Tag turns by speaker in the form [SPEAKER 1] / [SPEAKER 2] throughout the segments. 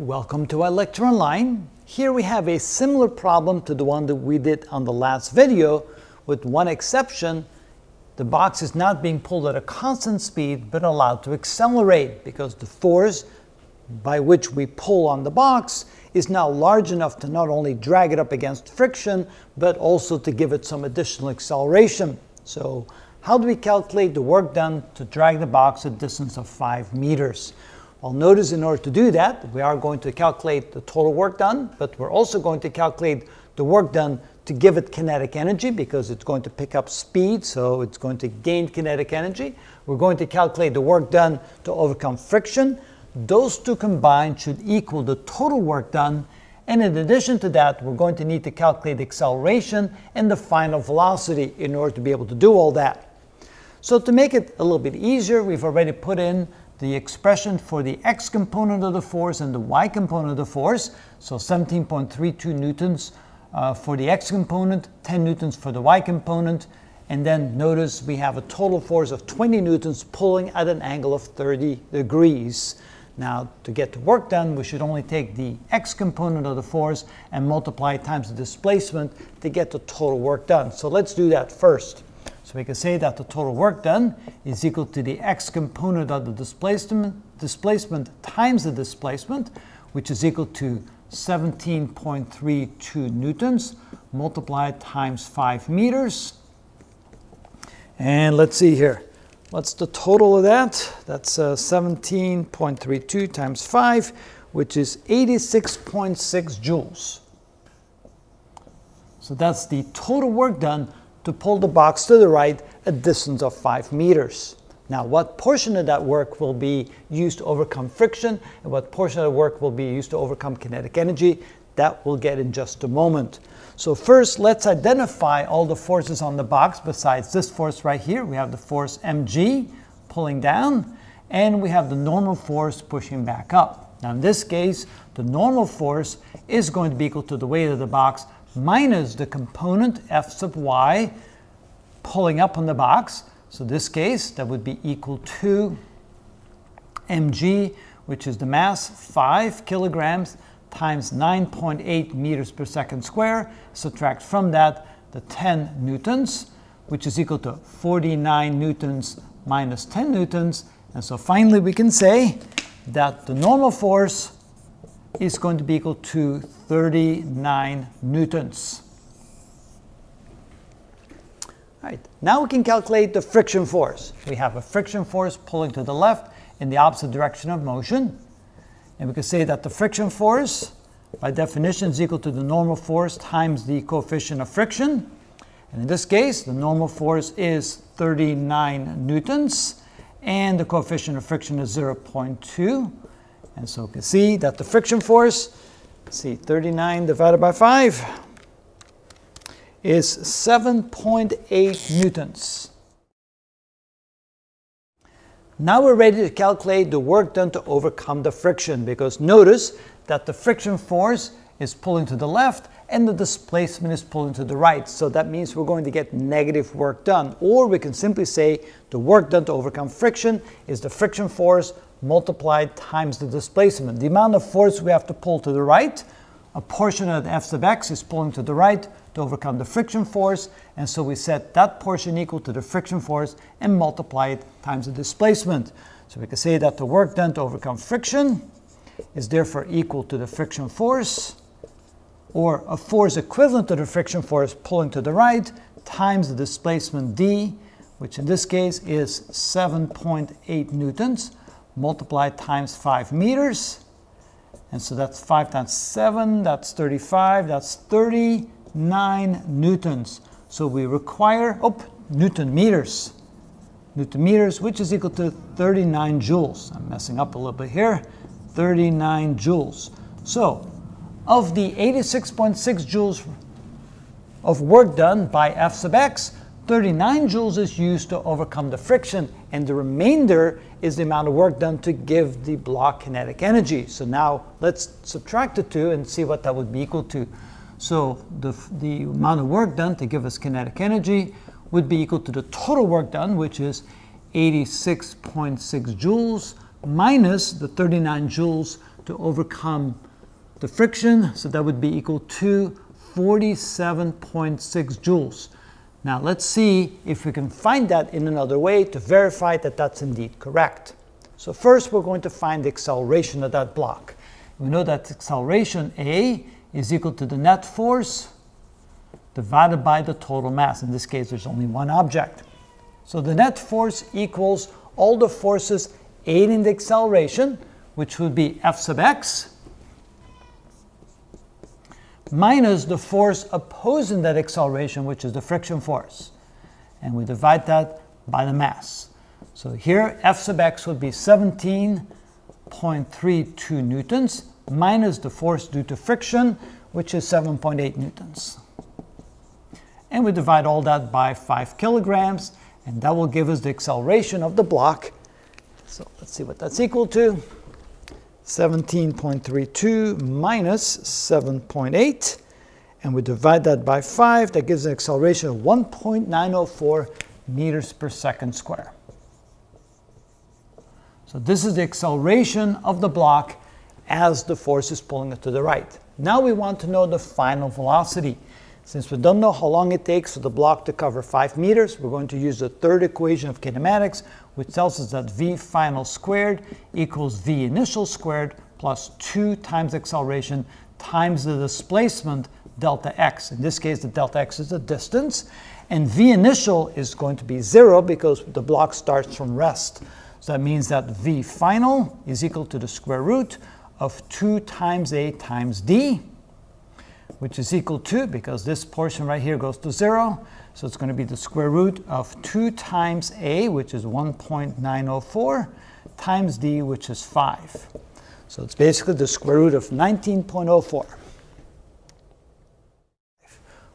[SPEAKER 1] Welcome to ilectureonline. Here we have a similar problem to the one that we did on the last video with one exception. The box is not being pulled at a constant speed but allowed to accelerate because the force by which we pull on the box is now large enough to not only drag it up against friction but also to give it some additional acceleration. So how do we calculate the work done to drag the box a distance of 5 meters? Well, notice in order to do that, we are going to calculate the total work done, but we're also going to calculate the work done to give it kinetic energy because it's going to pick up speed, so it's going to gain kinetic energy. We're going to calculate the work done to overcome friction. Those two combined should equal the total work done. And in addition to that, we're going to need to calculate the acceleration and the final velocity in order to be able to do all that. So to make it a little bit easier, we've already put in the expression for the x component of the force and the y component of the force. So 17.32 newtons uh, for the x component, 10 newtons for the y component. And then notice we have a total force of 20 newtons pulling at an angle of 30 degrees. Now, to get the work done, we should only take the x component of the force and multiply times the displacement to get the total work done. So let's do that first. So we can say that the total work done is equal to the x component of the displacement, displacement times the displacement, which is equal to 17.32 newtons multiplied times 5 meters. And let's see here. What's the total of that? That's uh, 17.32 times 5, which is 86.6 joules. So that's the total work done to pull the box to the right a distance of 5 meters. Now, what portion of that work will be used to overcome friction and what portion of the work will be used to overcome kinetic energy, that we'll get in just a moment. So first, let's identify all the forces on the box besides this force right here. We have the force mg pulling down, and we have the normal force pushing back up. Now in this case, the normal force is going to be equal to the weight of the box minus the component f sub y pulling up on the box. So this case, that would be equal to mg, which is the mass, 5 kilograms times 9.8 meters per second square. Subtract from that the 10 newtons, which is equal to 49 newtons minus 10 newtons. And so finally we can say that the normal force is going to be equal to 39 newtons. All right, now we can calculate the friction force. We have a friction force pulling to the left in the opposite direction of motion. And we can say that the friction force, by definition, is equal to the normal force times the coefficient of friction. And in this case, the normal force is 39 newtons, and the coefficient of friction is 0.2. And so we can see that the friction force, see 39 divided by 5, is 7.8 newtons. Now we're ready to calculate the work done to overcome the friction because notice that the friction force is pulling to the left and the displacement is pulling to the right. So that means we're going to get negative work done. Or we can simply say the work done to overcome friction is the friction force multiplied times the displacement. The amount of force we have to pull to the right, a portion of f sub x is pulling to the right to overcome the friction force, and so we set that portion equal to the friction force and multiply it times the displacement. So we can say that the work done to overcome friction is therefore equal to the friction force, or a force equivalent to the friction force pulling to the right times the displacement d, which in this case is 7.8 newtons, multiplied times 5 meters. And so that's 5 times 7, that's 35, that's 39 newtons. So we require, oh, newton meters. Newton meters, which is equal to 39 joules. I'm messing up a little bit here. 39 joules. So, of the 86.6 joules of work done by F sub x, 39 joules is used to overcome the friction, and the remainder is the amount of work done to give the block kinetic energy. So now let's subtract the two and see what that would be equal to. So the, the amount of work done to give us kinetic energy would be equal to the total work done, which is 86.6 joules, minus the 39 joules to overcome the friction, so that would be equal to 47.6 joules. Now let's see if we can find that in another way to verify that that's indeed correct. So first we're going to find the acceleration of that block. We know that acceleration A is equal to the net force divided by the total mass. In this case, there's only one object. So the net force equals all the forces aiding the acceleration, which would be F sub x, minus the force opposing that acceleration, which is the friction force. And we divide that by the mass. So here F sub x would be 17.32 newtons minus the force due to friction, which is 7.8 newtons. And we divide all that by 5 kilograms, and that will give us the acceleration of the block. So let's see what that's equal to. 17.32 minus 7.8, and we divide that by 5. That gives an acceleration of 1.904 meters per second square. So this is the acceleration of the block as the force is pulling it to the right. Now we want to know the final velocity. Since we don't know how long it takes for the block to cover 5 meters, we're going to use the third equation of kinematics, which tells us that v final squared equals v initial squared plus 2 times acceleration times the displacement delta x. In this case, the delta x is the distance, and v initial is going to be 0 because the block starts from rest. So that means that v final is equal to the square root of 2 times a times d, which is equal to, because this portion right here goes to 0, so it's going to be the square root of 2 times a, which is 1.904, times d, which is 5. So it's basically the square root of 19.04.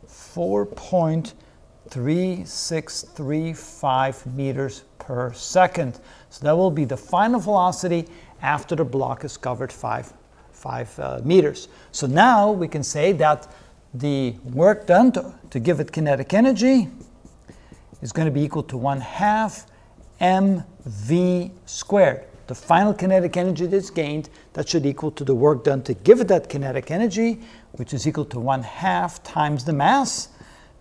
[SPEAKER 1] 4.3635 meters per second. So that will be the final velocity after the block is covered five, five uh, meters. So now we can say that the work done to, to give it kinetic energy is going to be equal to 1 half mv squared. The final kinetic energy that's gained, that should equal to the work done to give it that kinetic energy, which is equal to 1 half times the mass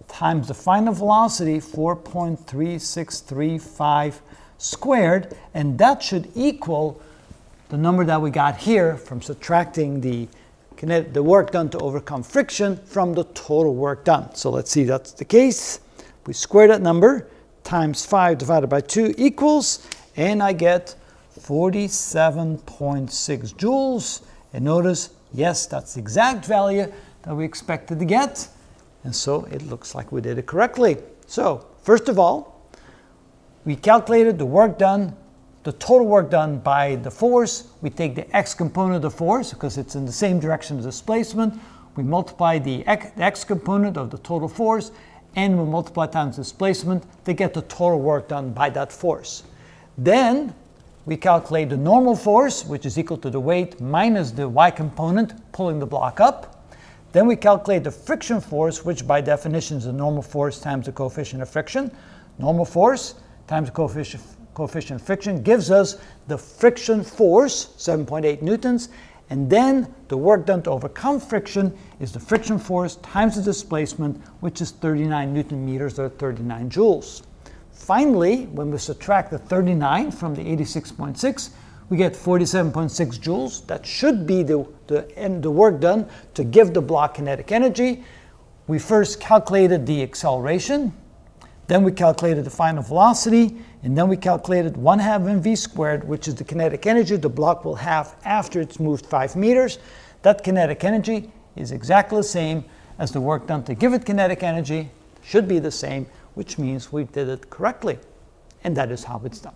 [SPEAKER 1] times the final velocity, 4.3635 squared, and that should equal the number that we got here from subtracting the, the work done to overcome friction from the total work done. So let's see that's the case. We square that number times 5 divided by 2 equals, and I get 47.6 joules. And notice, yes, that's the exact value that we expected to get. And so it looks like we did it correctly. So first of all, we calculated the work done, the total work done by the force. We take the x component of the force because it's in the same direction as displacement. We multiply the x, the x component of the total force and we multiply times displacement to get the total work done by that force. Then we calculate the normal force, which is equal to the weight minus the y component pulling the block up. Then we calculate the friction force, which by definition is the normal force times the coefficient of friction. Normal force times the coefficient, coefficient of friction gives us the friction force, 7.8 newtons, and then the work done to overcome friction is the friction force times the displacement, which is 39 newton meters or 39 joules. Finally, when we subtract the 39 from the 86.6, we get 47.6 joules. That should be the, the, the work done to give the block kinetic energy. We first calculated the acceleration, then we calculated the final velocity, and then we calculated 1 half mv squared, which is the kinetic energy the block will have after it's moved 5 meters. That kinetic energy is exactly the same as the work done to give it kinetic energy, should be the same, which means we did it correctly. And that is how it's done.